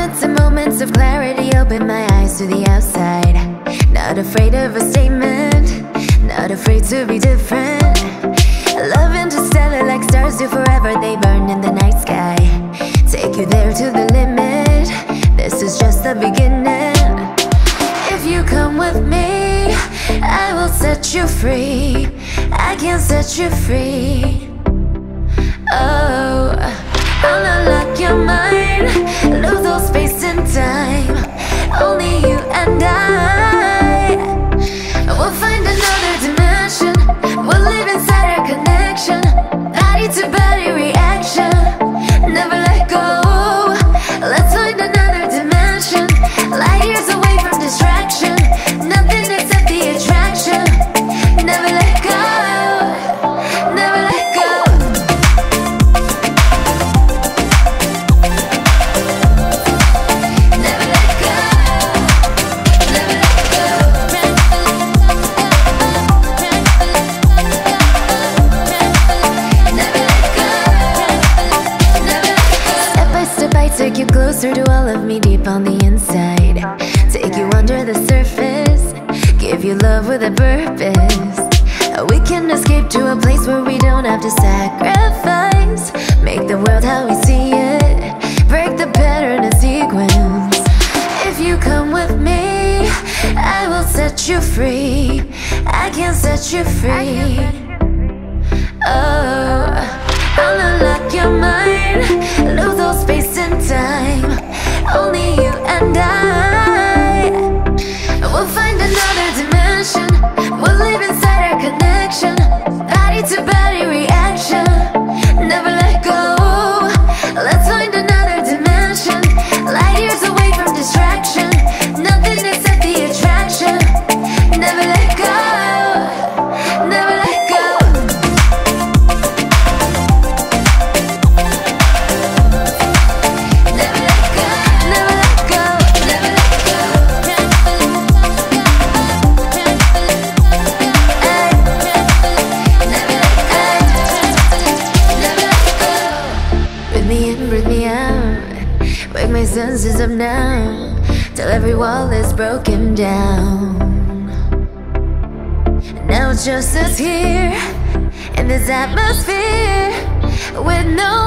Moments and moments of clarity open my eyes to the outside. Not afraid of a statement, not afraid to be different. Love interstellar like stars do forever, they burn in the night sky. Take you there to the limit. This is just the beginning. If you come with me, I will set you free. I can set you free. Closer to all of me deep on the inside. Take you under the surface, give you love with a purpose. We can escape to a place where we don't have to sacrifice. Make the world how we see it, break the pattern and sequence. If you come with me, I will set you free. I can set you free. Oh, breathe me out. Wake my senses up now. Till every wall is broken down. Now it's just us here in this atmosphere with no